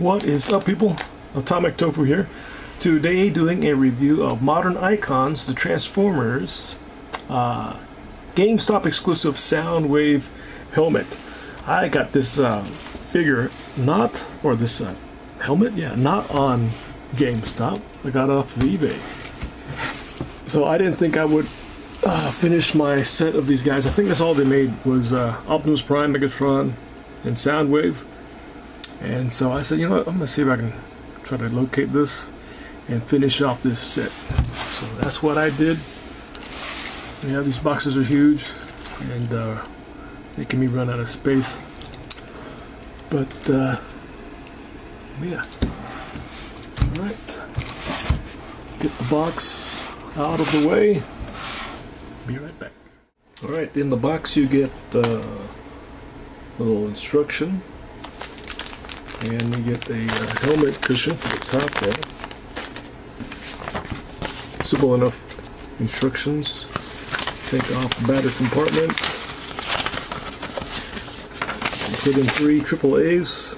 What is up people? Atomic Tofu here. Today doing a review of Modern Icons, the Transformers uh, GameStop exclusive Soundwave helmet. I got this uh, figure not, or this uh, helmet, yeah, not on GameStop. I got off of eBay. So I didn't think I would uh, finish my set of these guys. I think that's all they made was uh, Optimus Prime, Megatron, and Soundwave. And so I said, you know what, I'm gonna see if I can try to locate this and finish off this set. So that's what I did. Yeah, these boxes are huge and uh, can be run out of space. But uh, yeah, all right, get the box out of the way. Be right back. All right, in the box you get uh, little instruction and you get a uh, helmet cushion for the top there. Simple enough instructions. Take off the battery compartment. Put in three triple A's.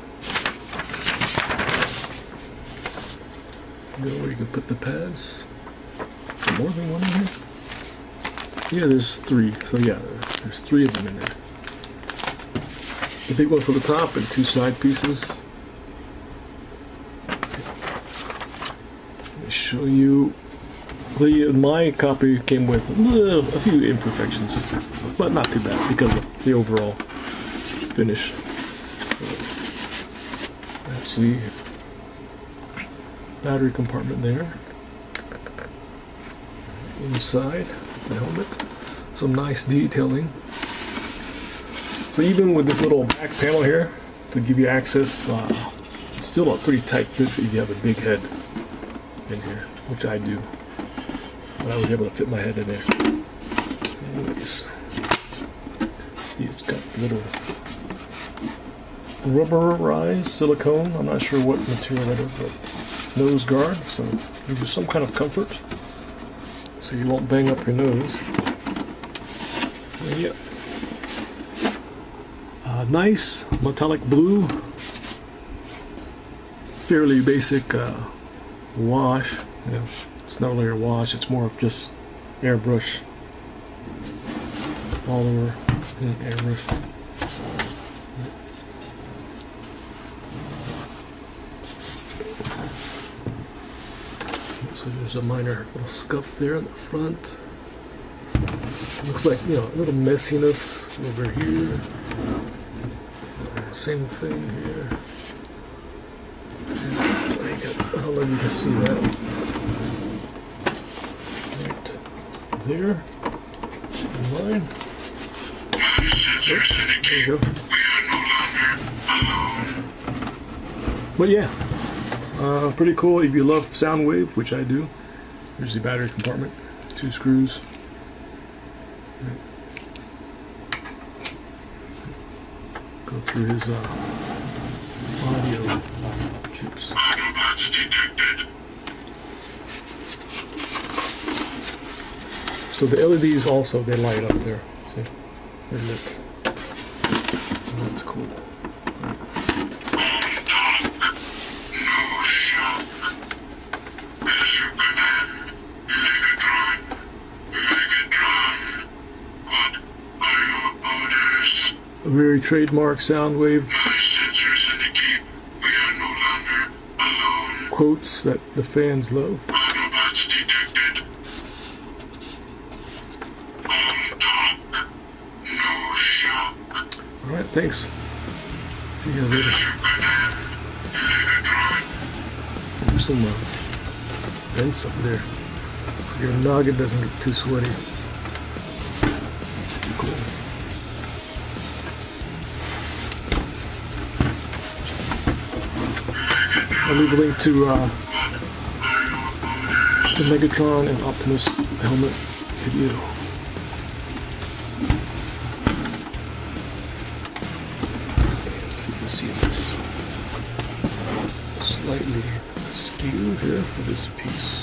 You know where you can put the pads. More than one in here? Yeah, there's three. So yeah, there's three of them in there. The big one for the top and two side pieces. Show you the my copy came with a few imperfections, but not too bad because of the overall finish. That's the battery compartment there. Inside the helmet, some nice detailing. So even with this little back panel here to give you access, uh, it's still a pretty tight fit if you have a big head in here, which I do. But I was able to fit my head in there. Anyways, see, it's got little rubberized silicone. I'm not sure what material that is, but nose guard, so gives you some kind of comfort, so you won't bang up your nose. Yeah. Uh, nice metallic blue, fairly basic uh, wash. You know, it's not really a wash, it's more of just airbrush all over airbrush. So there's a minor little scuff there in the front. Looks like, you know, a little messiness over here. Same thing here. If you can see that. Right there. Line. Oops, there you go. But yeah, uh, pretty cool if you love Soundwave, which I do. There's the battery compartment, two screws. Go through his uh, audio chips. So the LEDs also, they light up there. See? They're lit. That's cool. A very trademark Soundwave quotes that the fans love. Alright, thanks. See you later. There's some uh, vents up there. So your noggin doesn't get too sweaty. Cool. I'll leave a link to uh, the Megatron and Optimus helmet video. You can see this slightly askew here for this piece.